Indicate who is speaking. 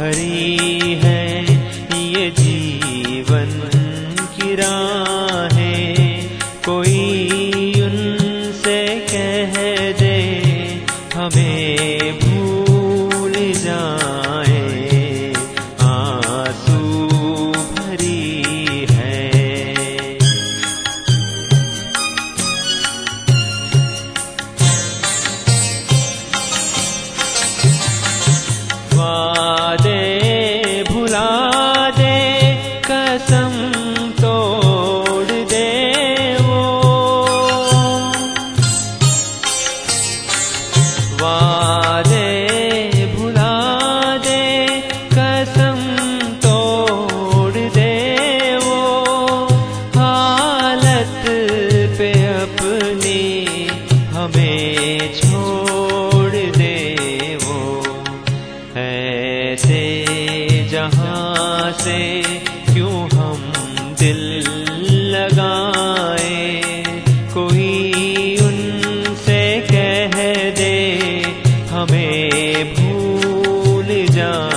Speaker 1: भरी है ये जीवन की राहें। कोई उनसे कह दे हमें भूल जाए। छोड़ दे वो ऐसे जहाँ से क्यों हम दिल लगाए? कोई उनसे कह दे, हमें भूल जाए।